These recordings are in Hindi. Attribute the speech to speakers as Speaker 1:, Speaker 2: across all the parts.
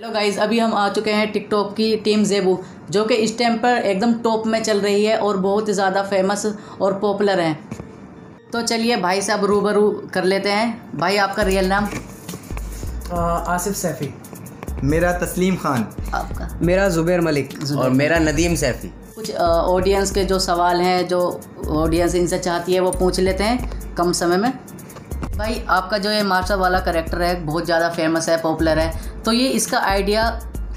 Speaker 1: हेलो गाइस अभी हम आ चुके हैं टिकटॉक की टीम जेबू जो कि इस टाइम पर एकदम टॉप में चल रही है और बहुत ही ज़्यादा फ़ेमस और पॉपुलर है। तो चलिए भाई साहब रूबरू कर लेते हैं। भाई आपका रियल नाम?
Speaker 2: आ, आसिफ सैफी।
Speaker 3: मेरा तस्लीम खान।
Speaker 1: आपका?
Speaker 4: मेरा जुबैर मलिक।
Speaker 5: और मेरा नदीम सैफी।
Speaker 1: कुछ ऑडियंस के जो सवाल हैं जो ऑडियंस इनसे चाहती है वो पूछ लेते हैं कम समय में। भाई आपका जो ये मार्शल वाला करेक्टर है बहुत ज़्यादा फ़ेमस है पॉपुलर है। तो ये इसका आइडिया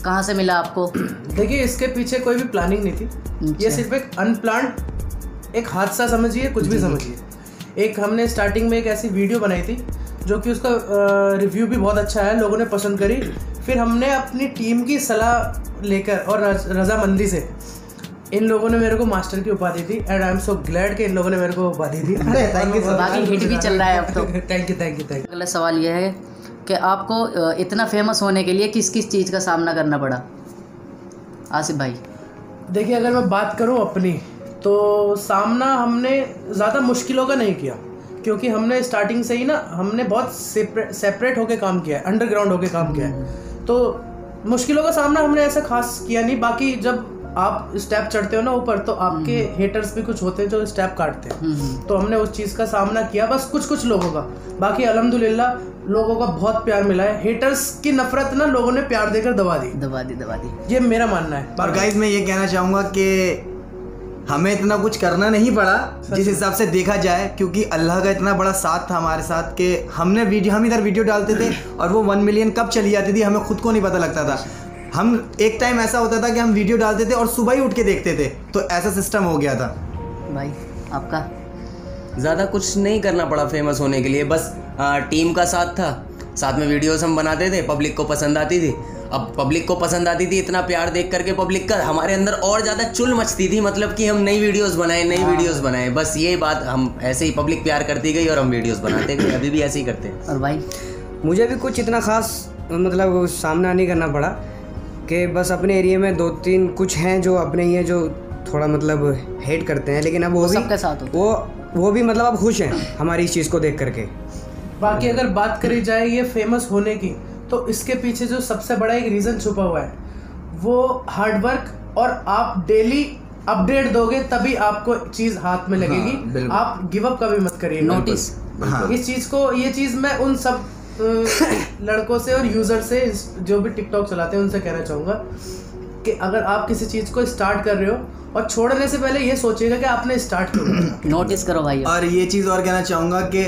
Speaker 1: कहाँ से मिला आपको?
Speaker 2: देखिए इसके पीछे कोई भी प्लानिंग नहीं थी। ये
Speaker 1: अच्छा।
Speaker 2: सिर्फ़ एक अनप्लान्ड एक हादसा समझिए कुछ भी समझिए। एक हमने स्टार्टिंग में एक ऐसी वीडियो बनाई थी जो कि उसका रिव्यू भी बहुत अच्छा है लोगों ने पसंद करी। फिर हमने अपनी टीम की सलाह लेकर और रजामंदी से इन लोगों ने मेरे को मास्टर की उपाधि दी and I am so glad कि इन लोगों ने मेरे को उपाधि दी।
Speaker 3: थैंक यू
Speaker 1: बाकी हिट भी चल रहा है अब तो।
Speaker 2: Thank you thank you thank
Speaker 1: अगला सवाल यह है कि आपको इतना फ़ेमस होने के लिए किस किस चीज़ का सामना करना पड़ा? आसिफ भाई।
Speaker 2: देखिए अगर मैं बात करूँ अपनी तो सामना हमने ज़्यादा मुश्किलों का नहीं किया क्योंकि हमने स्टार्टिंग से ही ना हमने बहुत सेपरेट होके काम किया है अंडरग्राउंड होके काम किया है। तो मुश्किलों का सामना हमने ऐसा खास किया नहीं बाकी जब आप स्टेप चढ़ते हो ना ऊपर तो आपके हेटर्स भी कुछ होते हैं जो स्टेप काटते हैं। तो हमने उस चीज़ का सामना किया बस कुछ कुछ लोगों का। बाकी अल्हम्दुलिल्लाह लोगों का बहुत प्यार मिला है। हेटर्स की नफरत ना लोगों ने प्यार देकर दबा दी।
Speaker 1: दबा दी दबा दी।
Speaker 2: ये मेरा मानना है।
Speaker 3: और गाइज़ मैं ये कहना चाहूँगा कि हमें इतना कुछ करना नहीं पड़ा जिस हिसाब से देखा जाए क्योंकि अल्लाह का इतना बड़ा साथ था हमारे साथ कि हमने वीडियो हम इधर वीडियो डालते थे और वो वन मिलियन कब चली जाती थी हमें खुद को नहीं पता लगता था। हम एक टाइम ऐसा होता था कि हम वीडियो डालते थे और सुबह ही उठ के देखते थे तो ऐसा सिस्टम हो गया था।
Speaker 1: भाई आपका
Speaker 5: ज़्यादा कुछ नहीं करना पड़ा फ़ेमस होने के लिए बस आ, टीम का साथ था। साथ में वीडियोस हम बनाते थे पब्लिक को पसंद आती थी। अब पब्लिक को पसंद आती थी इतना प्यार देख करके पब्लिक का हमारे अंदर और ज़्यादा चुल मचती थी मतलब कि हम नई वीडियोस बनाए नई वीडियोस बनाए। बस ये बात हम ऐसे ही पब्लिक प्यार करती गई और हम वीडियोस बनाते गए अभी भी ऐसे ही करते हैं।
Speaker 1: और भाई
Speaker 4: मुझे भी कुछ इतना खास मतलब सामना नहीं करना पड़ा। कि बस अपने एरिया में दो तीन कुछ हैं जो अपने ही हैं जो थोड़ा मतलब हेट करते हैं लेकिन अब वो भी
Speaker 1: सबके साथ
Speaker 4: वो वो भी मतलब अब खुश हैं हमारी इस चीज़ को देख करके।
Speaker 2: बाकी अगर बात करी जाए ये फ़ेमस होने की तो इसके पीछे जो सबसे बड़ा एक रीज़न छुपा हुआ है वो हार्डवर्क और आप डेली अपडेट दोगे तभी आपको चीज़ हाथ में लगेगी।
Speaker 3: बिल्कुल।
Speaker 2: आप गिव अप कभी मत करिए।
Speaker 1: नोटिस
Speaker 3: हाँ
Speaker 2: इस चीज़ को ये चीज़ मैं उन सब लड़कों से और यूज़र से जो भी टिकटॉक चलाते हैं उनसे कहना चाहूँगा कि अगर आप किसी चीज़ को स्टार्ट कर रहे हो और छोड़ने से पहले ये सोचिएगा कि आपने स्टार्ट क्यों
Speaker 1: नोटिस करो भाई।
Speaker 3: और ये चीज़ और कहना चाहूँगा कि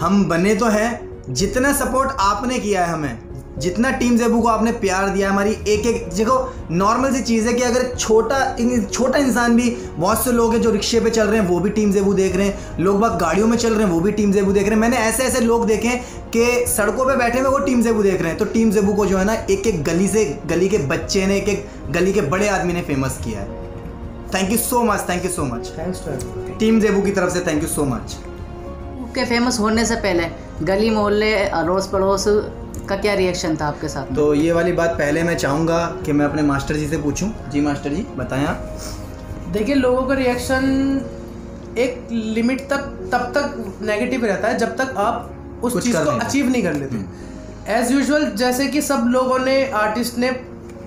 Speaker 3: हम बने तो हैं जितना सपोर्ट आपने किया है हमें जितना टीम जेबू को आपने प्यार दिया हमारी एक एक देखो नॉर्मल सी चीज़ है कि अगर छोटा इन- छोटा इंसान भी बहुत से लोग हैं जो रिक्शे पे चल रहे हैं वो भी टीम जेबू देख रहे हैं। लोग बाग गाड़ियों में चल रहे हैं वो भी टीम जेबू देख रहे हैं। मैंने ऐसे ऐसे लोग देखे हैं कि सड़कों पर बैठे हुए वो टीम जेबू देख रहे हैं। तो टीम जेबू को जो है ना एक एक गली से गली के बच्चे ने एक एक गली के बड़े आदमी ने फ़ेमस किया है। Thank you so much thank you so much
Speaker 2: thanks
Speaker 3: team जेबू की तरफ़ से थैंक यू सो मच
Speaker 1: के फ़ेमस होने से पहले गली मोहल्ले अड़ोस पड़ोस का क्या रिएक्शन था आपके साथ
Speaker 3: तो ये वाली बात पहले मैं चाहूँगा कि मैं अपने मास्टर जी से पूछूँ। जी मास्टर जी बताएँ आप।
Speaker 2: देखिए लोगों का रिएक्शन एक लिमिट तक तब तक नेगेटिव रहता है जब तक आप उस चीज़ को अचीव नहीं कर लेते। एज यूजुअल जैसे कि सब लोगों ने आर्टिस्ट ने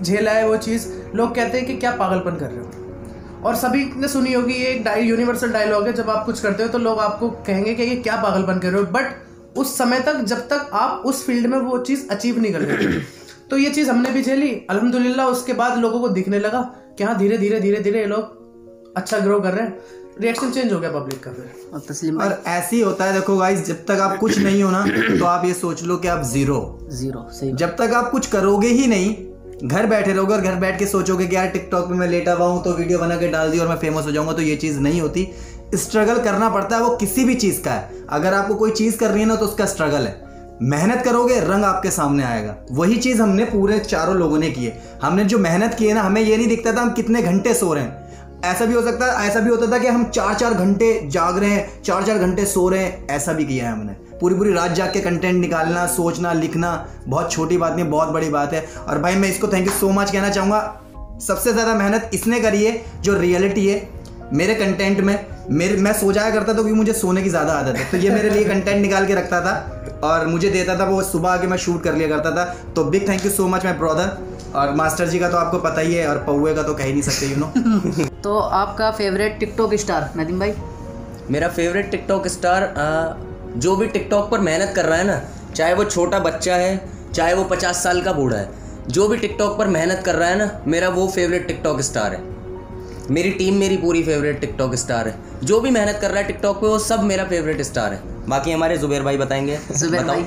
Speaker 2: झेला है वो चीज़ लोग कहते हैं कि क्या पागलपन कर रहे हो। और सभी ने सुनी होगी ये एक यूनिवर्सल डायलॉग है जब आप कुछ करते हो तो लोग आपको कहेंगे कि ये क्या पागलपन कर रहे हो। बट उस समय तक जब तक आप उस फ़ील्ड में वो चीज़ अचीव नहीं कर लेते तो ये चीज़ हमने भी झेली। अल्हम्दुलिल्लाह उसके बाद लोगों को दिखने लगा कि हाँ धीरे धीरे धीरे धीरे ये लोग अच्छा ग्रो कर रहे हैं। रिएक्शन चेंज हो गया पब्लिक का फिर।
Speaker 1: और तस्लीम
Speaker 3: और ऐसे ही होता है देखो गाइस जब तक आप कुछ नहीं हो ना तो आप ये सोच लो कि आप ज़ीरो
Speaker 1: ज़ीरो सही
Speaker 3: जब तक आप कुछ करोगे ही नहीं घर बैठे रहोगे और घर बैठ के सोचोगे कि यार टिकटॉक पे मैं लेटा हुआ हूँ तो वीडियो बना के डाल दी और मैं फ़ेमस हो जाऊँगा तो ये चीज़ नहीं होती। स्ट्रगल करना पड़ता है, वो किसी भी चीज़ का है। अगर आपको कोई चीज़ करनी है ना तो उसका स्ट्रगल है। मेहनत करोगे, रंग आपके सामने आएगा। वही चीज़ हमने पूरे चारों लोगों ने की है। हमने जो मेहनत की है ना, हमें ये नहीं दिखता था हम कितने घंटे सो रहे हैं। ऐसा भी हो सकता है ऐसा भी होता था कि हम चार चार घंटे जाग रहे हैं चार चार घंटे सो रहे हैं, ऐसा भी किया है हमने। पूरी पूरी रात जाग के कंटेंट निकालना, सोचना, लिखना, बहुत छोटी बात नहीं, बहुत बड़ी बात है। और भाई, मैं इसको थैंक यू सो मच कहना चाहूँगा, सबसे ज़्यादा मेहनत इसने करी है, जो रियलिटी है। मेरे कंटेंट में मेरे मैं सो जाया करता था क्योंकि मुझे सोने की ज़्यादा आदत है। तो ये मेरे लिए कंटेंट निकाल के रखता था और मुझे देता था वो सुबह आके मैं शूट कर लिया करता था। तो big thank you so much my brother और मास्टर जी का तो आपको पता ही है और पौए का तो कह ही नहीं सकते यू नो
Speaker 1: तो आपका फेवरेट टिकटॉक स्टार नदीम भाई?
Speaker 5: मेरा फेवरेट टिकटॉक स्टार जो भी टिकटॉक पर मेहनत कर रहा है ना चाहे वो छोटा बच्चा है चाहे वो पचास साल का बूढ़ा है जो भी टिकटॉक पर मेहनत कर रहा है ना मेरा वो फेवरेट टिकटॉक स्टार है। मेरी टीम मेरी पूरी फेवरेट टिकटॉक स्टार है। जो भी मेहनत कर रहा है टिकटॉक पे वो सब मेरा फेवरेट स्टार है। बाकी हमारे जुबेर भाई बताएँगे।
Speaker 1: जुबेर
Speaker 5: बताओ।
Speaker 1: भाई।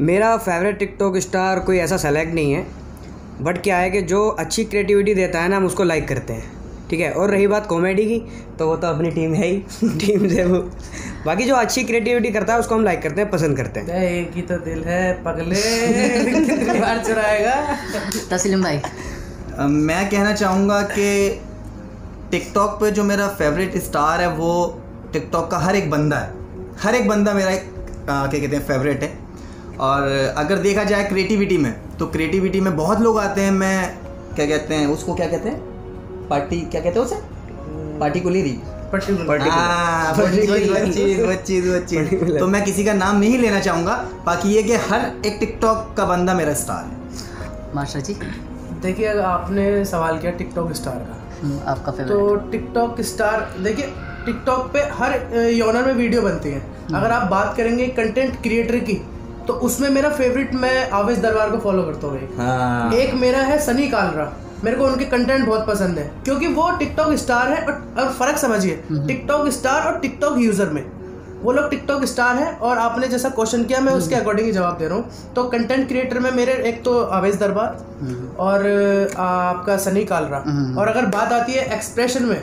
Speaker 4: मेरा फेवरेट टिकटॉक स्टार कोई ऐसा सेलेक्ट नहीं है। बट क्या है कि जो अच्छी क्रिएटिविटी देता है ना हम उसको लाइक करते हैं। ठीक है? और रही बात कॉमेडी की तो वो तो अपनी टीम है ही। टीम से वो। बाकी जो अच्छी क्रिएटिविटी करता है उसको हम लाइक करते हैं पसंद करते हैं।
Speaker 2: एक ही तो दिल है पगले। बार चुराएगा?
Speaker 1: तस्लीम भाई।
Speaker 3: मैं कहना चाहूँगा कि टिकटॉक पे जो मेरा फेवरेट स्टार है वो टिकटॉक का हर एक बंदा है। हर एक बंदा मेरा एक क्या कहते हैं फेवरेट है। और अगर देखा जाए क्रिएटिविटी में तो क्रिएटिविटी में बहुत लोग आते हैं मैं क्या कहते हैं उसको क्या कहते हैं? पार्टी क्या कहते हैं उसे? पार्टिकुलरी
Speaker 2: पर्टिकुलर
Speaker 3: हाँ। तो मैं किसी का नाम नहीं लेना चाहूँगा बाकी ये कि हर एक टिकटॉक का बंदा मेरा स्टार है।
Speaker 1: मास्टर जी।
Speaker 2: देखिए अगर आपने सवाल किया टिकटॉक स्टार का
Speaker 1: आपका फेवरेट
Speaker 2: तो टिकटॉक स्टार देखिए टिकटॉक पे हर योनर में वीडियो बनती है। अगर आप बात करेंगे कंटेंट क्रिएटर की तो उसमें मेरा फेवरेट मैं आवेश दरबार को फॉलो करता हूँ एक।
Speaker 3: हाँ।
Speaker 2: एक मेरा है सनी कालरा। मेरे को उनके कंटेंट बहुत पसंद है। क्योंकि वो टिकटॉक स्टार है और, और फ़र्क समझिए टिकटॉक स्टार और टिकटॉक यूज़र में। वो लोग टिकटॉक स्टार हैं और आपने जैसा क्वेश्चन किया मैं उसके अकॉर्डिंग ही जवाब दे रहा हूँ। तो कंटेंट क्रिएटर में मेरे एक तो आवेश दरबार और आपका सनी कालरा। और अगर बात आती है एक्सप्रेशन में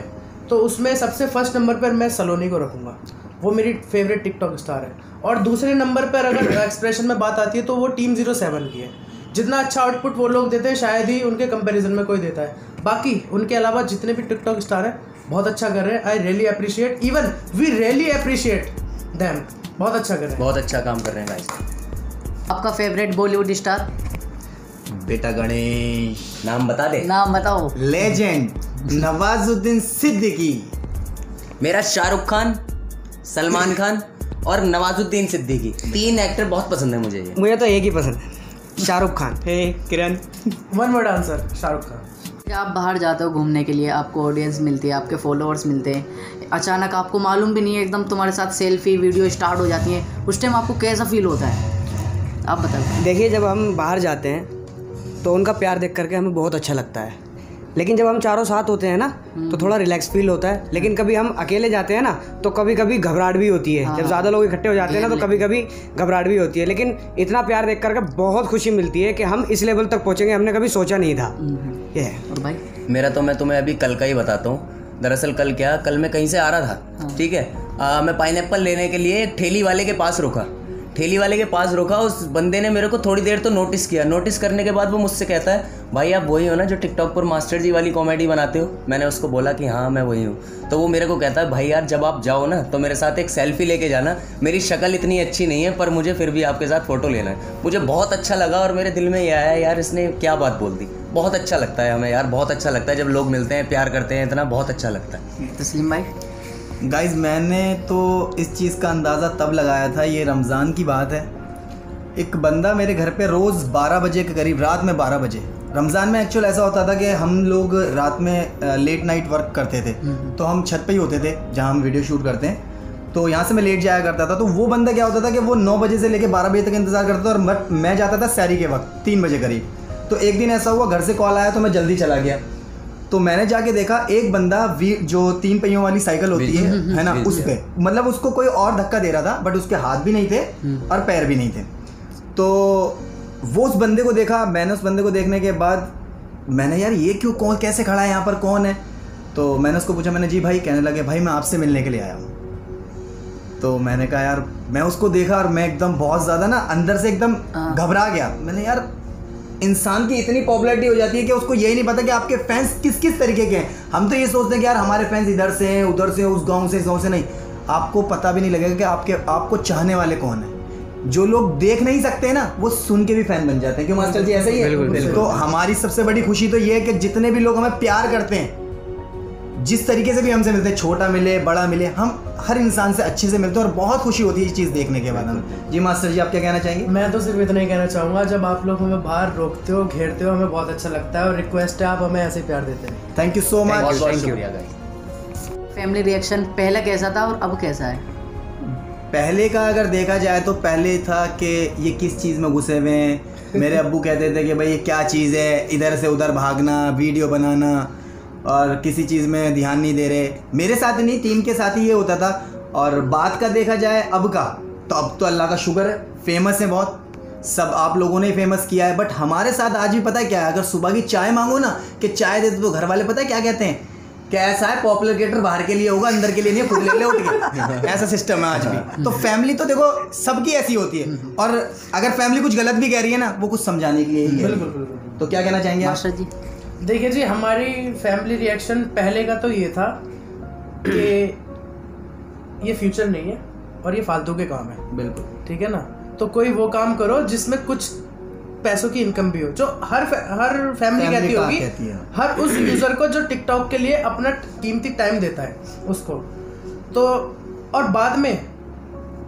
Speaker 2: तो उसमें सबसे फ़र्स्ट नंबर पर मैं सलोनी को रखूँगा। वो मेरी फेवरेट टिकटॉक स्टार है। और दूसरे नंबर पर अगर एक्सप्रेशन में बात आती है तो वो टीम ज़ीरो सेवन की है। जितना अच्छा आउटपुट वो लोग देते हैं शायद ही उनके कंपैरिजन में कोई देता है। बाकी उनके अलावा जितने भी टिकटॉक स्टार हैं बहुत अच्छा कर रहे हैं। I really appreciate even we really appreciate them बहुत अच्छा कर रहे हैं।
Speaker 5: बहुत अच्छा काम कर रहे हैं गाइस
Speaker 1: आपका फेवरेट बॉलीवुड स्टार
Speaker 3: बेटा गणेश
Speaker 5: नाम बता दे।
Speaker 1: नाम बताओ।
Speaker 3: लेजेंड नवाजुद्दीन सिद्दीकी।
Speaker 5: मेरा शाहरुख खान सलमान खान और नवाजुद्दीन सिद्दीकी। तीन एक्टर बहुत पसंद है मुझे ये।
Speaker 4: मुझे तो एक ही पसंद है। Shahrukh Khan. Hey Kiran
Speaker 2: one word answer Shahrukh Khan.
Speaker 1: आप बाहर जाते हो घूमने के लिए? आपको ऑडियंस मिलती है, आपके फॉलोअर्स मिलते हैं। अचानक आपको मालूम भी नहीं है, एकदम तुम्हारे साथ सेल्फी वीडियो स्टार्ट हो जाती है। उस टाइम आपको कैसा फील होता है? आप बताओ।
Speaker 4: देखिए, जब हम बाहर जाते हैं तो उनका प्यार देख करके हमें बहुत अच्छा लगता है। लेकिन जब हम चारों साथ होते हैं ना तो थोड़ा रिलैक्स फील होता है। लेकिन कभी हम अकेले जाते हैं ना तो कभी कभी घबराहट भी होती है। जब ज़्यादा लोग इकट्ठे हो जाते हैं ना तो कभी कभी घबराहट भी होती है। लेकिन इतना प्यार देख करके बहुत खुशी मिलती है कि हम इस लेवल तक पहुँचेंगे हमने कभी सोचा नहीं था। ये है।
Speaker 1: भाई?
Speaker 5: मेरा तो मैं तुम्हें अभी कल का ही बताता हूँ। दरअसल कल क्या कल मैं कहीं से आ रहा था ठीक है? मैं पाइन लेने के लिए एक ठेली वाले के पास रुका। ठेली वाले के पास रुका, उस बंदे ने मेरे को थोड़ी देर तो नोटिस किया। नोटिस करने के बाद वो मुझसे कहता है, भाई, आप वही हो ना जो टिकटॉक पर मास्टर जी वाली कॉमेडी बनाते हो? मैंने उसको बोला कि हाँ मैं वही हूँ। तो वो मेरे को कहता है, भाई यार, जब आप जाओ ना तो मेरे साथ एक सेल्फी लेके जाना। मेरी शक्ल इतनी अच्छी नहीं है, पर मुझे फिर भी आपके साथ फ़ोटो लेना है। मुझे बहुत अच्छा लगा और मेरे दिल में ये आया, यार, इसने क्या बात बोल दी? बहुत अच्छा लगता है हमें, यार, बहुत अच्छा लगता है जब लोग मिलते हैं, प्यार करते हैं, इतना बहुत अच्छा लगता है।
Speaker 1: तस्लीम भाई?
Speaker 3: गाइज़ मैंने तो इस चीज़ का अंदाज़ा तब लगाया था ये रमज़ान की बात है। एक बंदा मेरे घर पे रोज़ 12 बजे के करीब रात में 12 बजे। रमज़ान में एक्चुअल ऐसा होता था कि हम लोग रात में लेट नाइट वर्क करते थे। तो हम छत पे ही होते थे जहाँ हम वीडियो शूट करते हैं। तो यहाँ से मैं लेट जाया करता था। तो वो बंदा क्या होता था कि वो नौ बजे से लेकर बारह बजे तक इंतज़ार करता था और बट मैं जाता था सैरी के वक्त तीन बजे करीब। तो एक दिन ऐसा हुआ घर से कॉल आया तो मैं जल्दी चला गया। तो मैंने जाके देखा एक बंदा वी जो तीन पहियों वाली साइकिल होती है है ना उस पर मतलब उसको कोई और धक्का दे रहा था बट उसके हाथ भी नहीं थे और पैर भी नहीं थे। तो वो उस बंदे को देखा मैंने उस बंदे को देखने के बाद मैंने यार ये क्यों कौन कैसे खड़ा है यहाँ पर कौन है? तो मैंने उसको पूछा मैंने जी भाई कहने लगे भाई मैं आपसे मिलने के लिए आया हूँ। तो मैंने कहा यार मैं उसको देखा और मैं एकदम बहुत ज़्यादा ना अंदर से एकदम
Speaker 1: हाँ।
Speaker 3: घबरा गया। मैंने यार इंसान की इतनी पॉपुलरिटी हो जाती है कि उसको यही नहीं पता कि आपके फैंस किस किस तरीके के हैं। हम तो ये सोचते हैं कि यार हमारे फैंस इधर से हैं उधर से उस गाँव से इस गाँव से नहीं। आपको पता भी नहीं लगेगा कि आपके आपको चाहने वाले कौन है। जो लोग देख नहीं सकते ना वो सुन के भी फ़ैन बन जाते हैं। क्यों मास्टर जी ऐसा ही है?
Speaker 4: बिल्कुल, बिल्कुल।
Speaker 3: तो हमारी सबसे बड़ी खुशी तो ये है कि जितने भी लोग हमें प्यार करते हैं जिस तरीके से भी हमसे मिलते हैं छोटा मिले बड़ा मिले हम हर इंसान से अच्छे से मिलते हैं और बहुत खुशी होती है ये चीज़ देखने के बाद। हमें जी मास्टर जी आप क्या कहना चाहेंगे?
Speaker 2: मैं तो सिर्फ़ इतना ही कहना चाहूँगा जब आप लोग हमें बाहर रोकते हो घेरते हो हमें बहुत अच्छा लगता है और रिक्वेस्ट है आप हमें ऐसे प्यार देते हैं
Speaker 3: thank you so much
Speaker 5: thank you
Speaker 1: family reaction पहले कैसा था और अब कैसा है?
Speaker 3: पहले का अगर देखा जाए तो पहले था कि ये किस चीज़ में घुसे हुए हैं। मेरे अब्बू कहते थे कि भाई ये क्या चीज़ है? इधर से उधर भागना वीडियो बनाना। और किसी चीज़ में ध्यान नहीं दे रहे। मेरे साथ ही नहीं टीम के साथ ही ये होता था। और बात का देखा जाए अब का तो अब तो अल्लाह का शुक्र है फ़ेमस है बहुत। सब आप लोगों ने ही फ़ेमस किया है। बट हमारे साथ आज भी पता है क्या है? अगर सुबह की चाय मांगो ना कि चाय दे दो तो घर वाले पता है क्या कहते हैं? क्या ऐसा है पॉपुलर क्रिएटर बाहर के लिए होगा अंदर के लिए नहीं खुद ले ले उठ के ऐसा सिस्टम है आज भी। तो फैमिली तो देखो सबकी ऐसी होती है। और अगर फैमिली कुछ गलत भी कह रही है ना वो कुछ समझाने के लिए ही
Speaker 2: बिल्कुल
Speaker 3: है तो क्या कहना चाहेंगे आप?
Speaker 1: मास्टर जी।
Speaker 2: देखिए जी हमारी फैमिली रिएक्शन पहले का तो ये था कि ये फ्यूचर नहीं है और ये फालतू के काम है।
Speaker 3: बिल्कुल।
Speaker 2: ठीक है ना? तो कोई वो काम करो जिसमें कुछ पैसों की इनकम भी हो जो हर फै, हर फैमिली कहती होगी हर उस यूज़र को जो टिकटॉक के लिए अपना कीमती टाइम देता है उसको। तो और बाद में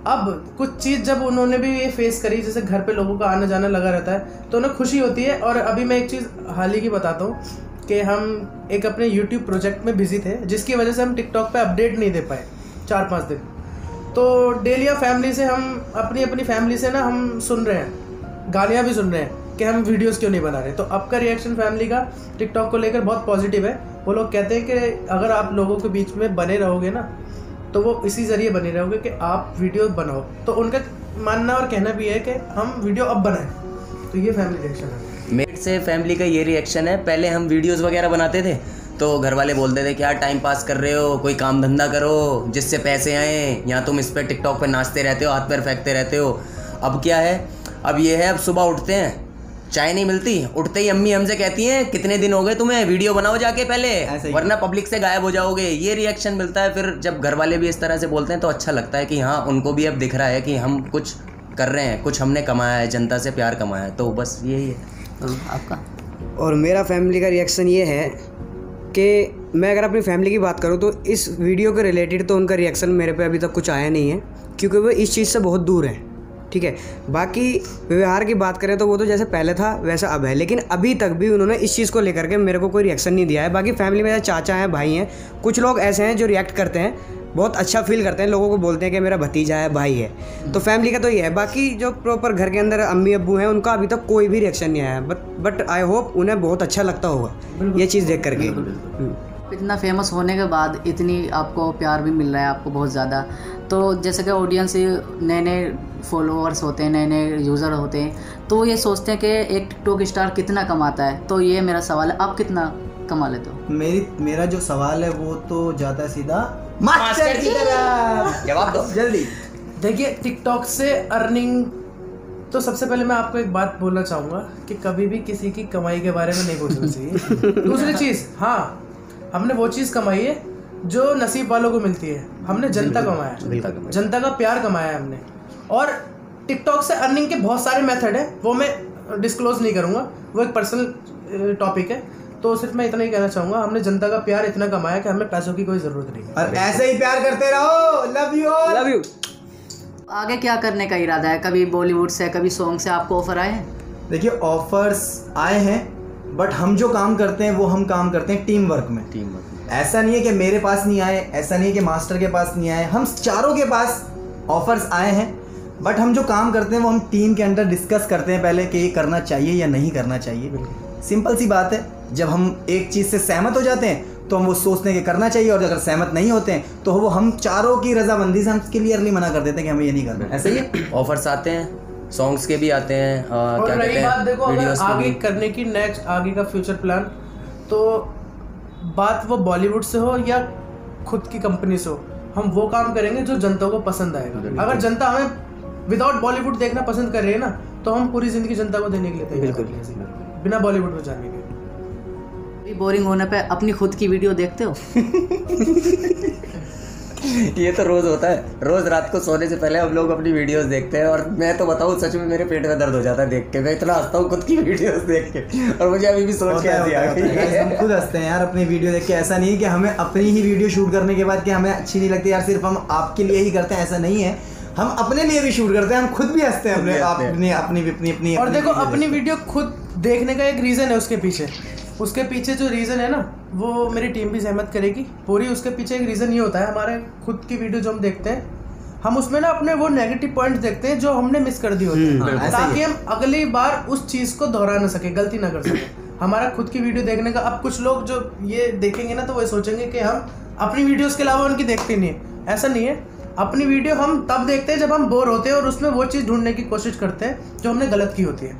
Speaker 2: अब कुछ चीज़ जब उन्होंने भी ये फेस करी, जैसे घर पे लोगों का आना जाना लगा रहता है तो उन्हें खुशी होती है। और अभी मैं एक चीज़ हाल ही की बताता हूँ कि हम एक अपने यूट्यूब प्रोजेक्ट में बिज़ी थे, जिसकी वजह से हम टिकटॉक पे अपडेट नहीं दे पाए चार पाँच दिन। तो डेलिया फैमिली से हम अपनी अपनी फैमिली से ना हम सुन रहे हैं, गालियाँ भी सुन रहे हैं कि हम वीडियोस क्यों नहीं बना रहे। तो अब का रिएक्शन फैमिली का टिकटॉक को लेकर बहुत पॉजिटिव है। वो लोग कहते हैं कि अगर आप लोगों के बीच में बने रहोगे ना तो वो इसी ज़रिए बने रहोगे कि आप वीडियो बनाओ। तो उनका मानना और कहना भी है कि हम वीडियो अब बनाएँ। तो ये फैमिली रिएक्शन है।
Speaker 5: मेरे से फैमिली का ये रिएक्शन है, पहले हम वीडियोस वगैरह बनाते थे तो घर वाले बोलते थे क्या टाइम पास कर रहे हो, कोई काम धंधा करो, जिससे पैसे आए, या तुम इस पर टिकटॉक पर नाचते रहते हो, हाथ पैर फेंकते रहते हो। अब क्या है, अब ये है, अब सुबह उठते हैं चाय नहीं मिलती? उठते ही अम्मी हमसे कहती हैं कितने दिन हो गए तुम्हें? वीडियो बनाओ जाके पहले
Speaker 3: ऐसे
Speaker 5: वरना पब्लिक से गायब हो जाओगे। ये रिएक्शन मिलता है फिर जब घर वाले भी इस तरह से बोलते हैं तो अच्छा लगता है कि हाँ उनको भी अब दिख रहा है कि हम कुछ कर रहे हैं कुछ हमने कमाया है जनता से प्यार कमाया है तो बस यही है।
Speaker 1: तो आपका?
Speaker 4: और मेरा फैमिली का रिएक्शन ये है कि मैं अगर अपनी फैमिली की बात करूँ तो इस वीडियो के रिलेटेड तो उनका रिएक्शन मेरे पे अभी तक कुछ आया नहीं है क्योंकि वो इस चीज़ से बहुत दूर हैं। ठीक है। बाकी व्यवहार की बात करें तो वो तो जैसे पहले था वैसा अब है। लेकिन अभी तक भी उन्होंने इस चीज़ को लेकर के मेरे को कोई रिएक्शन नहीं दिया है। बाकी फैमिली में चाचा हैं भाई हैं कुछ लोग ऐसे हैं जो रिएक्ट करते हैं बहुत अच्छा फील करते हैं लोगों को बोलते हैं कि मेरा भतीजा है भाई है। तो फैमिली का तो ये है। बाकी जो प्रॉपर घर के अंदर अम्मी अब्बू हैं उनका अभी तक तो कोई भी रिएक्शन नहीं आया है। बट बट आई होप उन्हें बहुत अच्छा लगता होगा ये चीज़ देख करके। हम्म।
Speaker 1: इतना फ़ेमस होने के बाद इतनी आपको प्यार भी मिल रहा है आपको बहुत ज़्यादा। तो जैसे कि ऑडियंस नए नए फॉलोअर्स होते हैं नए नए यूज़र होते हैं तो ये सोचते हैं कि एक टिकटॉक स्टार कितना कमाता है। तो ये मेरा सवाल है आप कितना कमा लेते हो?
Speaker 3: मेरी मेरा जो सवाल है वो तो जाता है सीधा मास्टर की तरफ़
Speaker 5: जवाब दो।
Speaker 3: जल्दी।
Speaker 2: देखिए टिकटॉक से अर्निंग तो सबसे पहले मैं आपको एक बात बोलना चाहूँगा कि कभी भी किसी की कमाई के बारे में नहीं पूछना चाहिए। दूसरी चीज़ हाँ हमने वो चीज़ कमाई है जो नसीब वालों को मिलती है। हमने जनता कमाया जनता का प्यार कमाया है हमने। और टिकटॉक से अर्निंग के बहुत सारे मेथड है वो मैं डिस्क्लोज नहीं करूँगा वो एक पर्सनल टॉपिक है। तो सिर्फ़ मैं इतना ही कहना चाहूँगा हमने जनता का प्यार इतना कमाया कि हमें पैसों की कोई ज़रूरत नहीं
Speaker 3: और ऐसे ही प्यार करते रहो। Love you all
Speaker 4: love you
Speaker 1: आगे क्या करने का इरादा है? कभी बॉलीवुड से कभी सॉन्ग से आपको ऑफ़र आए हैं?
Speaker 3: देखिए ऑफर्स आए हैं बट हम जो काम करते हैं वो हम काम करते हैं टीम वर्क में।
Speaker 5: टीम वर्क
Speaker 3: ऐसा नहीं है कि मेरे पास नहीं आए ऐसा नहीं है कि मास्टर के पास नहीं आए। हम चारों के पास ऑफर्स आए हैं। बट हम जो काम करते हैं वो हम टीम के अंदर डिस्कस करते हैं पहले कि ये करना चाहिए या नहीं करना चाहिए सिंपल सी बात है जब हम एक चीज़ से सहमत हो जाते हैं तो हम वो सोचते हैं कि करना चाहिए और अगर सहमत नहीं होते हैं तो वो हम चारों की रजामंदी से हम क्लियरली मना कर देते हैं कि हमें ये नहीं करना ऐसा ही
Speaker 5: ऑफर्स आते हैं सॉन्ग्स के भी आते हैं आ,
Speaker 2: और
Speaker 5: क्या
Speaker 2: रही
Speaker 5: कहते
Speaker 2: बात
Speaker 5: हैं
Speaker 2: देखो अगर
Speaker 5: वीडियोस के
Speaker 2: आगे करने की नेक्स्ट आगे का फ्यूचर प्लान तो बात वो बॉलीवुड से हो या खुद की कंपनी से हो हम वो काम करेंगे जो जनता को पसंद आएगा। अगर जनता हमें विदाउट बॉलीवुड देखना पसंद कर रहे हैं ना तो हम पूरी ज़िंदगी जनता को देने के लिए तैयार हैं। बिना बॉलीवुड में जाने के
Speaker 1: कभी बोरिंग होने पे अपनी खुद की वीडियो देखते हो?
Speaker 5: ये तो रोज होता है। रोज रात को सोने से पहले हम लोग अपनी वीडियोस देखते हैं और मैं तो बताऊँ सच में मेरे पेट में दर्द हो जाता है देख के। मैं इतना हंसता हूँ खुद की वीडियोस देख के। और मुझे अभी भी सोच के हँसी आ
Speaker 3: है,
Speaker 5: गई
Speaker 3: हम खुद हँसते हैं यार अपनी वीडियो देख के। ऐसा नहीं है कि हमें अपनी ही वीडियो शूट करने के बाद कि हमें अच्छी नहीं लगती। यार सिर्फ़ हम आपके लिए ही करते हैं ऐसा नहीं है। हम अपने लिए भी शूट करते हैं हम खुद भी हँसते हैं अपने। अपनी अपनी अपनी अपनी
Speaker 2: और देखो अपनी वीडियो खुद देखने का एक रीज़न है उसके पीछे। उसके पीछे जो रीज़न है ना वो मेरी टीम भी सहमत करेगी। पूरी उसके पीछे एक रीज़न ये होता है हमारे खुद की वीडियो जो हम देखते हैं हम उसमें ना अपने वो नेगेटिव पॉइंट्स देखते हैं जो हमने मिस कर दिए होते हैं।
Speaker 3: हाँ, ऐसा ही।
Speaker 2: ताकि हम अगली बार उस चीज़ को दोहरा ना सके गलती ना कर सके। हमारा खुद की वीडियो देखने का अब कुछ लोग जो ये देखेंगे ना तो वो सोचेंगे कि हम अपनी वीडियोस के अलावा उनकी देखते नहीं है। ऐसा नहीं है। अपनी वीडियो हम तब देखते हैं जब हम बोर होते हैं और उसमें वो चीज़ ढूँढने की कोशिश करते हैं जो हमने गलत की होती है।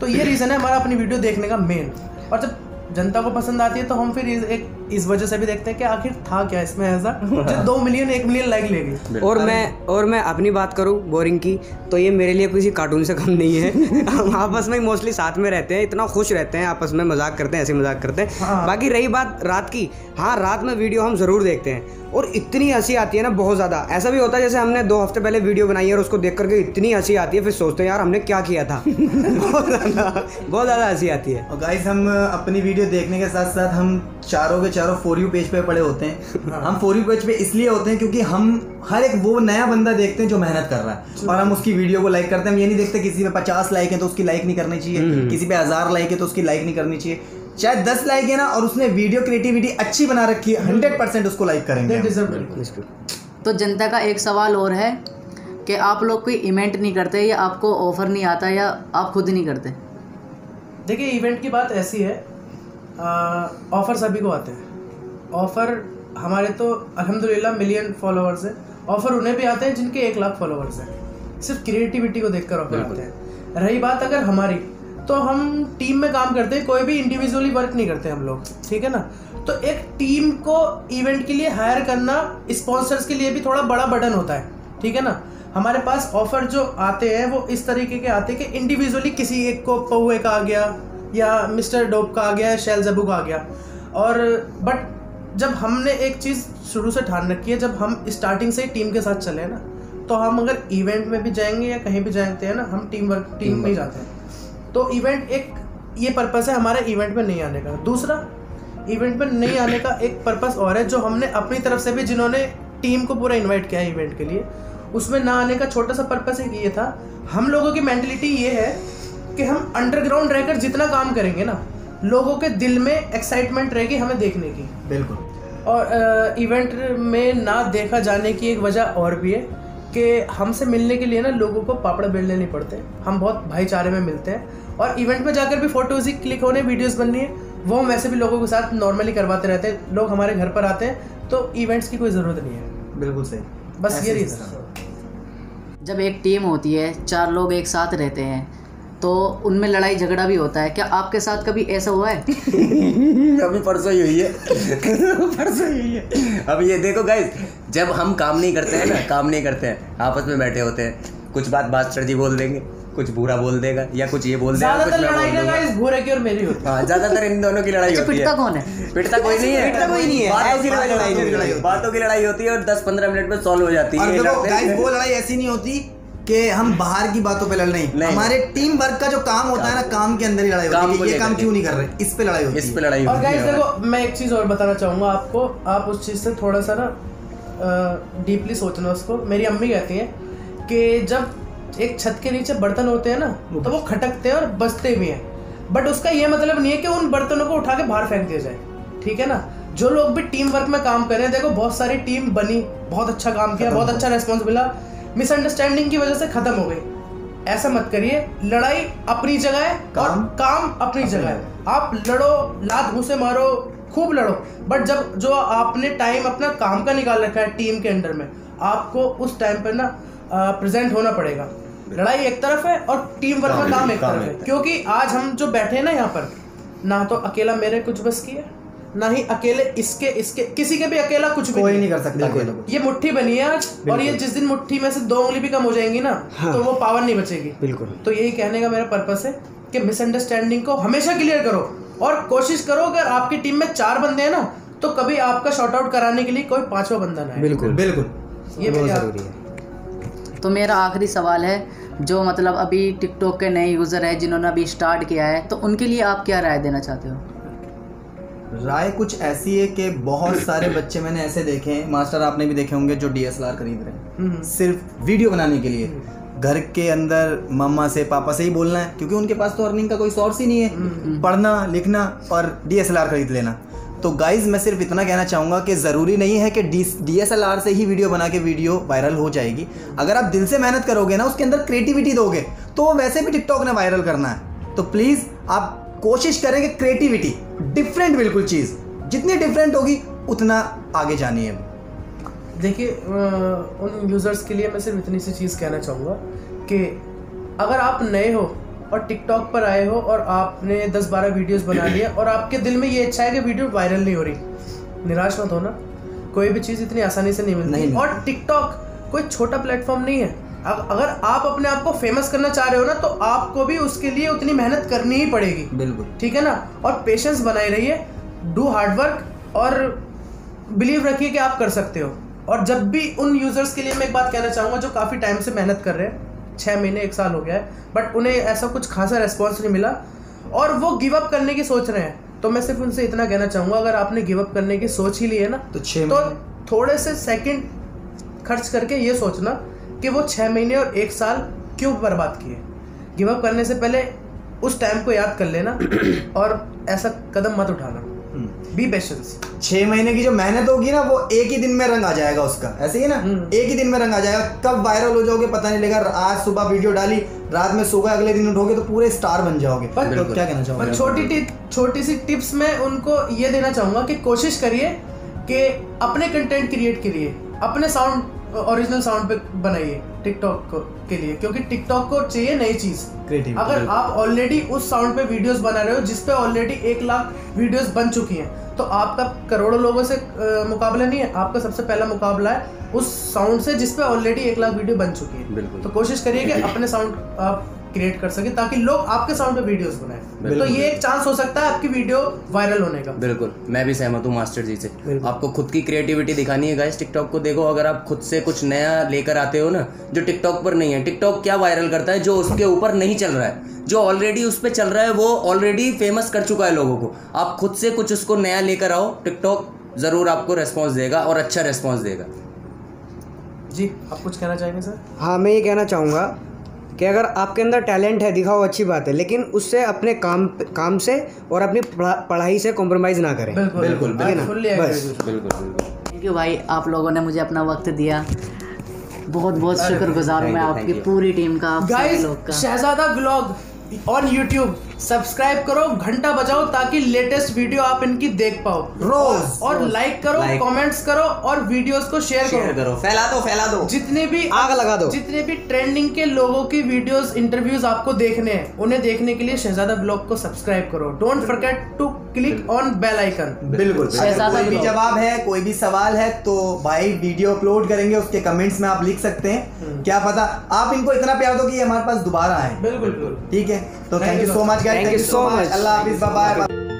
Speaker 2: तो ये रीज़न है हमारा अपनी वीडियो देखने का मेन और जब जनता को पसंद आती है तो हम फिर इस, एक इस वजह से भी देखते हैं कि आखिर था क्या इसमें ऐसा? जो दो मिलियन एक मिलियन लाइक लेगी
Speaker 4: और मैं और मैं अपनी बात करूँ बोरिंग की तो ये मेरे लिए किसी कार्टून से कम नहीं है। हम आपस में मोस्टली साथ में रहते हैं इतना खुश रहते हैं आपस में मज़ाक करते हैं ऐसे मज़ाक करते हैं।
Speaker 2: हाँ।
Speaker 4: बाकी रही बात रात की। हाँ रात में वीडियो हम ज़रूर देखते हैं। और इतनी हँसी आती है ना बहुत ज़्यादा। ऐसा भी होता है जैसे हमने दो हफ़्ते पहले वीडियो बनाई है और उसको देख करके इतनी हँसी आती है फिर सोचते हैं यार हमने क्या किया था? बहुत ज़्यादा बहुत ज़्यादा हँसी आती है।
Speaker 3: और गाइस हम अपनी वीडियो देखने के साथ साथ हम चारों के चारों फोर यू पेज पे पड़े होते हैं। हम फोर यू पेज पे इसलिए होते हैं क्योंकि हम हर एक वो नया बंदा देखते हैं जो मेहनत कर रहा है। और हम उसकी वीडियो को लाइक करते हैं। हम ये नहीं देखते किसी पे पचास लाइक है तो उसकी लाइक नहीं करनी चाहिए किसी पे हज़ार लाइक है तो उसकी लाइक नहीं करनी चाहिए। चाहे दस लाइक है ना और उसने वीडियो क्रिएटिविटी अच्छी बना रखी है हंड्रेड परसेंट उसको लाइक करेंगे
Speaker 1: तो जनता का एक सवाल और है कि आप लोग कोई इवेंट नहीं करते या आपको ऑफ़र नहीं आता या आप खुद नहीं करते?
Speaker 2: देखिए इवेंट की बात ऐसी है ऑफ़र सभी को आते हैं। ऑफ़र हमारे तो अल्हम्दुलिल्लाह मिलियन फॉलोअर्स हैं। ऑफ़र उन्हें भी आते हैं जिनके एक लाख फॉलोअर्स हैं। सिर्फ़ क्रिएटिविटी को देखकर ऑफ़र आते हैं। रही बात अगर हमारी तो हम टीम में काम करते हैं कोई भी इंडिविजुअली वर्क नहीं करते हम लोग ठीक है ना? तो एक टीम को इवेंट के लिए हायर करना स्पॉन्सर्स के लिए भी थोड़ा बड़ा बटन होता है ठीक है ना? हमारे पास ऑफ़र जो आते हैं वो इस तरीके के आते हैं कि इंडिविजुअली किसी एक को पौए का आ गया या मिस्टर डोप का आ गया शैल जबू का आ गया। और बट जब हमने एक चीज़ शुरू से ठान रखी है जब हम स्टार्टिंग से ही टीम के साथ चले ना तो हम अगर इवेंट में भी जाएँगे या कहीं भी जाते हैं ना हम टीम वर्क टीम में ही जाते हैं। तो इवेंट एक ये पर्पस है हमारे इवेंट में नहीं आने का। दूसरा इवेंट में नहीं आने का एक पर्पस और है जो हमने अपनी तरफ़ से भी जिन्होंने टीम को पूरा इनवाइट किया है इवेंट के लिए उसमें ना आने का छोटा सा पर्पस एक ये था। हम लोगों की मेंटलिटी ये है कि हम अंडरग्राउंड रहकर जितना काम करेंगे ना लोगों के दिल में एक्साइटमेंट रहेगी हमें देखने की।
Speaker 3: बिल्कुल।
Speaker 2: और इवेंट में ना देखा जाने की एक वजह और भी है। कि हमसे मिलने के लिए ना लोगों को पापड़ बेलने नहीं पड़ते। हम बहुत भाईचारे में मिलते हैं। और इवेंट में जाकर भी फ़ोटोज़ ही क्लिक होने वीडियोज़ बननी है वो हम वैसे भी लोगों के साथ नॉर्मली करवाते रहते हैं। लोग हमारे घर पर आते हैं तो इवेंट्स की कोई ज़रूरत नहीं है।
Speaker 3: बिल्कुल सही।
Speaker 2: बस ये रीज़न
Speaker 1: जब एक टीम होती है चार लोग एक साथ रहते हैं तो उनमें लड़ाई झगड़ा भी होता है। क्या आपके साथ कभी ऐसा हुआ है?
Speaker 5: अभी परसों ही हुई है। परसों ही हुई है। अब ये देखो गाइस जब हम काम नहीं करते हैं ना काम नहीं करते हैं आपस में बैठे होते हैं कुछ बात मास्टर जी बोल देंगे कुछ बुरा बोल देगा या कुछ ये बोल देगा कुछ
Speaker 2: ज़्यादातर
Speaker 5: मैं बोल
Speaker 2: लड़ाई ना
Speaker 5: दूँगा।
Speaker 2: गाइस भूरे की और मेरी होती है।
Speaker 5: हाँ ज़्यादातर इन दोनों की लड़ाई
Speaker 1: अच्छा
Speaker 5: होती
Speaker 1: पिटता
Speaker 5: है
Speaker 1: कौन है?
Speaker 5: पिटता कोई नहीं है।
Speaker 4: पिटता कोई नहीं है।
Speaker 5: बातों की
Speaker 4: लड़ाई होती है।
Speaker 5: बातों की लड़ाई होती है और 10-15 मिनट में सॉल्व हो जाती
Speaker 3: और
Speaker 5: है
Speaker 3: देखो गाइस वो लड़ाई ऐसी नहीं होती कि हम बाहर की बातों पे लड़ नहीं
Speaker 5: नहीं।
Speaker 3: हमारे टीम वर्क का जो काम होता है ना काम के अंदर ही लड़ाई होती है। ये काम क्यों नहीं कर रहे? इस पे लड़ाई होती
Speaker 5: इस पे लड़ाई
Speaker 2: और गाइस देखो मैं एक चीज़ और बताना चाहूँगा आपको। आप उस चीज़ से थोड़ा सा ना डीपली सोचना उसको। मेरी अम्मी कहती हैं कि जब एक छत के नीचे बर्तन होते हैं ना तो वो खटकते हैं और बजते भी हैं। बट उसका ये मतलब नहीं है कि उन बर्तनों को उठा के बाहर फेंक दिया जाए। ठीक है ना? जो लोग भी टीम वर्क में काम कर रहे हैं देखो बहुत सारी टीम बनी बहुत अच्छा काम किया बहुत अच्छा रेस्पॉन्स मिला। मिसअंडरस्टैंडिंग की वजह से खत्म हो गई ऐसा मत करिए लड़ाई अपनी जगह है काम? और
Speaker 3: काम?
Speaker 2: अपनी जगह है आप लड़ो लात घूसे मारो खूब लड़ो बट जब जो आपने टाइम अपना काम का निकाल रखा है टीम के अंडर में आपको उस टाइम पर ना प्रेजेंट होना पड़ेगा लड़ाई एक तरफ़ है और टीम वर्क
Speaker 3: काम
Speaker 2: में काम एक तरफ़ है क्योंकि आज हम जो बैठे हैं ना यहाँ पर ना तो अकेला मेरे कुछ बस की है ना ही अकेले इसके इसके किसी के भी अकेला कुछ भी
Speaker 3: कोई
Speaker 2: नहीं
Speaker 3: नहीं कर सकता अकेले
Speaker 2: ये मुट्ठी बनी है आज और ये जिस दिन मुट्ठी में से दो उंगली भी कम हो जाएँगी ना तो वो पावर नहीं बचेगी।
Speaker 4: बिल्कुल।
Speaker 2: तो यही कहने का मेरा पर्पस है कि मिसअंडरस्टैंडिंग को हमेशा क्लियर करो और कोशिश करो अगर आपकी टीम में चार बंदे हैं ना तो कभी आपका शॉर्ट आउट कराने के लिए कोई पांचवा बंदा ना
Speaker 4: बिल्कुल।
Speaker 3: बिल्कुल।
Speaker 2: ये
Speaker 4: बहुत ज़रूरी है।
Speaker 1: तो मेरा आखिरी सवाल है जो मतलब अभी टिकटॉक के नए यूज़र हैं जिन्होंने अभी स्टार्ट किया है तो उनके लिए आप क्या राय देना चाहते हो?
Speaker 3: राय कुछ ऐसी है कि बहुत सारे बच्चे मैंने ऐसे देखे हैं मास्टर आपने भी देखे होंगे जो डीएसएलआर खरीद रहे हैं।
Speaker 2: हम्म।
Speaker 3: सिर्फ़ वीडियो बनाने के लिए। घर के अंदर मम्मा से पापा से ही बोलना है क्योंकि उनके पास तो अर्निंग का कोई सोर्स ही नहीं है। पढ़ना लिखना और डीएसएलआर खरीद लेना। तो गाइज़ मैं सिर्फ़ इतना कहना चाहूँगा कि ज़रूरी नहीं है कि डी एस से ही वीडियो बना के वीडियो वायरल हो जाएगी। अगर आप दिल से मेहनत करोगे ना उसके अंदर क्रिएटिविटी दोगे तो वैसे भी टिकटॉक ने वायरल करना है। तो प्लीज़ आप कोशिश करेंगे क्रिएटिविटी डिफरेंट बिल्कुल चीज़। जितनी डिफरेंट होगी उतना आगे जानी है।
Speaker 2: देखिए उन यूज़र्स के लिए मैं सिर्फ़ इतनी सी चीज़ कहना चाहूँगा कि अगर आप नए हो और टिकटॉक पर आए हो और आपने 10-12 वीडियोस बना लिए और आपके दिल में ये इच्छा है कि वीडियो वायरल नहीं हो रही निराश मत होना। कोई भी चीज़ इतनी आसानी से नहीं
Speaker 3: नहीं
Speaker 2: मिलती। और टिकटॉक कोई छोटा प्लेटफॉर्म नहीं है। अगर आप अपने आप को फ़ेमस करना चाह रहे हो ना तो आपको भी उसके लिए उतनी मेहनत करनी ही पड़ेगी।
Speaker 3: बिल्कुल।
Speaker 2: ठीक है ना? और पेशेंस बनाए रहिए। डू हार्ड वर्क और बिलीव रखिए कि आप कर सकते हो। और जब भी उन यूज़र्स के लिए मैं एक बात कहना चाहूँगा जो काफ़ी टाइम से मेहनत कर रहे हैं छः महीने एक साल हो गया है बट उन्हें ऐसा कुछ खासा रेस्पॉन्स नहीं मिला। और वो गिव अप करने की सोच रहे हैं। तो मैं सिर्फ़ उनसे इतना कहना चाहूँगा अगर आपने गिव अप करने की सोच ही ली है ना
Speaker 3: तो छः
Speaker 2: तो थोड़े से सेकंड खर्च करके ये सोचना कि वो छः महीने और एक साल क्यों बर्बाद किए। गिव अप करने से पहले उस टाइम को याद कर लेना और ऐसा कदम मत उठाना। बी पेशेंस
Speaker 3: छह महीने की जो मेहनत होगी ना वो एक ही दिन में रंग आ जाएगा उसका। ऐसे ही ना?
Speaker 2: हम्म।
Speaker 3: एक ही दिन में रंग आ जाएगा। कब वायरल हो जाओगे पता नहीं लगेगा। आज सुबह वीडियो डाली रात में सो गए अगले दिन उठोगे तो पूरे स्टार बन जाओगे।
Speaker 2: पर-
Speaker 3: तो क्या कहना चाहोगे
Speaker 2: छोटी छोटी सी टिप्स में उनको ये देना चाहूँगा कि कोशिश करिए कि अपने कंटेंट क्रिएट करिए अपने साउंड ओरिजिनल साउंड पे बनाइए टिकटॉक को के लिए क्योंकि टिकटॉक को चाहिए नई चीज़।
Speaker 3: Creativity,
Speaker 2: अगर आप ऑलरेडी उस साउंड पे वीडियोस बना रहे हो जिस पे ऑलरेडी एक लाख वीडियोस बन चुकी हैं तो आपका करोड़ों लोगों से मुकाबला नहीं है। आपका सबसे पहला मुकाबला है उस साउंड से जिस पे ऑलरेडी एक लाख वीडियो बन चुकी है। तो कोशिश करिए कि अपने साउंड आप क्रिएट कर सके ताकि लोग आपके साउंड पे वीडियोस बनाए। तो ये एक चांस हो सकता है आपकी वीडियो वायरल होने का।
Speaker 5: बिल्कुल मैं भी सहमत हूँ मास्टर जी से। आपको खुद की क्रिएटिविटी दिखानी है गाइस टिकटॉक को देखो अगर आप खुद से कुछ नया लेकर आते हो ना जो टिकटॉक पर नहीं है टिकटॉक क्या वायरल करता है जो उसके ऊपर नहीं चल रहा है जो ऑलरेडी उस पर चल रहा है वो ऑलरेडी फ़ेमस कर चुका है लोगों को। आप खुद से कुछ उसको नया लेकर आओ टिकटॉक ज़रूर आपको रेस्पॉन्स देगा और अच्छा रेस्पॉन्स देगा।
Speaker 2: जी आप कुछ कहना चाहेंगे सर
Speaker 4: हाँ मैं ये कहना चाहूँगा कि अगर आपके अंदर टैलेंट है दिखाओ अच्छी बात है लेकिन उससे अपने काम काम से और अपनी पढ़ा- पढ़ाई से कॉम्प्रोमाइज़ ना करें।
Speaker 2: बिल्कुल
Speaker 5: बिल्कुल।
Speaker 4: बस।
Speaker 1: थैंक यू भाई आप लोगों ने मुझे अपना वक्त दिया। बहुत बहुत शुक्रगुजार हूँ मैं आपकी पूरी टीम का
Speaker 2: Shahzada blog on YouTube subscribe करो घंटा बजाओ ताकि लेटेस्ट वीडियो आप इनकी देख पाओ।
Speaker 3: रोज
Speaker 2: और लाइक करो. कमेंट्स करो और वीडियोस को शेयर करो।
Speaker 5: करो फैला दो फैला दो।
Speaker 2: जितने भी
Speaker 4: आग लगा दो।
Speaker 2: जितने भी ट्रेंडिंग के लोगों की वीडियोस इंटरव्यूज़ आपको देखने हैं उन्हें देखने के लिए शहजादा ब्लॉग को सब्सक्राइब करो। Don't forget to click on bell icon
Speaker 3: बिल्कुल कोई भी जवाब है कोई भी सवाल है तो भाई वीडियो अपलोड करेंगे उसके कमेंट्स में आप लिख सकते हैं। क्या पता आप इनको इतना प्यार दो कि हमारे पास दोबारा आए।
Speaker 2: बिल्कुल
Speaker 3: ठीक है? तो thank you so much guys.
Speaker 4: Thank, Thank you so much.
Speaker 3: much. Allah Hafiz. Bye bye.